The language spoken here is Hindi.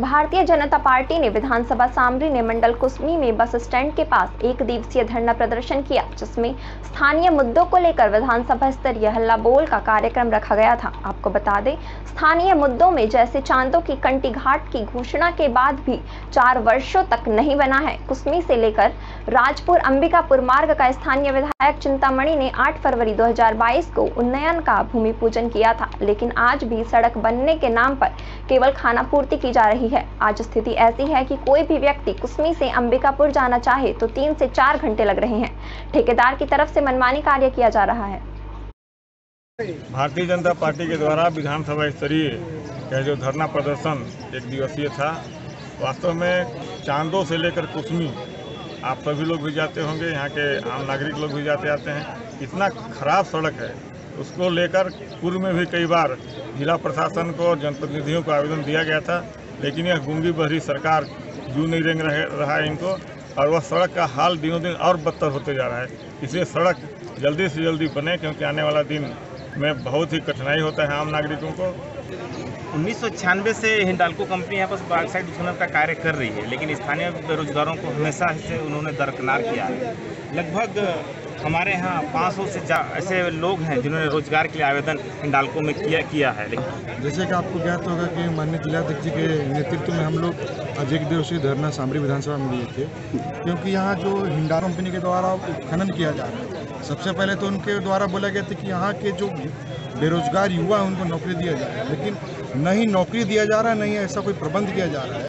भारतीय जनता पार्टी ने विधानसभा सामरी ने मंडल कुसमी में बस स्टैंड के पास एक दिवसीय धरना प्रदर्शन किया, जिसमें स्थानीय मुद्दों को लेकर विधानसभा स्तरीय हल्ला बोल का कार्यक्रम रखा गया था। आपको बता दें, स्थानीय मुद्दों में जैसे चांदो की कंटी घाट की घोषणा के बाद भी चार वर्षों तक नहीं बना है। कुसमी से लेकर राजपुर अंबिकापुर मार्ग का स्थानीय विधायक चिंतामणि ने 8 फरवरी 2022 को उन्नयन का भूमि पूजन किया था, लेकिन आज भी सड़क बनने के नाम पर केवल खाना पूर्ति की जा रही है। आज स्थिति ऐसी है कि कोई भी व्यक्ति कुसमी से अंबिकापुर जाना चाहे तो तीन से चार घंटे लग रहे हैं। ठेकेदार की तरफ़ से मनमानी कार्य किया जा रहा है। भारतीय जनता पार्टी के द्वारा विधानसभा स्तरीय का जो धरना प्रदर्शन एक दिवसीय था, वास्तव में चांदो से लेकर कुसमी आप सभी लोग भी जाते होंगे, यहाँ के आम नागरिक लोग भी जाते आते हैं। इतना खराब सड़क है, उसको लेकर पूर्व में भी कई बार जिला प्रशासन को और जनप्रतिनिधियों को आवेदन दिया गया था। लेकिन यह गूँगी बहरी सरकार जू नहीं रेंग रहे रहा है इनको, और वह सड़क का हाल दिनों दिन और बदतर होते जा रहा है। इसलिए सड़क जल्दी से जल्दी बने, क्योंकि आने वाला दिन में बहुत ही कठिनाई होता है आम नागरिकों को। उन्नीस सौ छियानवे से हिंडाल्को कंपनी यहाँ पर बाक्साइड उत्खनन का कार्य कर रही है, लेकिन स्थानीय बेरोजगारों को हमेशा से उन्होंने दरकिनार किया है। लगभग हमारे यहाँ 500 से ऐसे लोग हैं जिन्होंने रोज़गार के लिए आवेदन हिंडाल्को में किया किया है। जैसे कि आपको ज्ञात होगा कि माननीय जिलाध्यक्ष जी के नेतृत्व में हम लोग आज एक दिवसीय धरना सामरी विधानसभा में लिए थे, क्योंकि यहाँ जो हिंडा कंपनी के द्वारा उत्खनन किया जा रहा है, सबसे पहले तो उनके द्वारा बोला गया था कि यहाँ के जो बेरोजगार युवा हैं, उनको नौकरी दिया जा रहा है लेकिन न ही नौकरी दिया जा रहा है नहीं ऐसा कोई प्रबंध किया जा रहा है।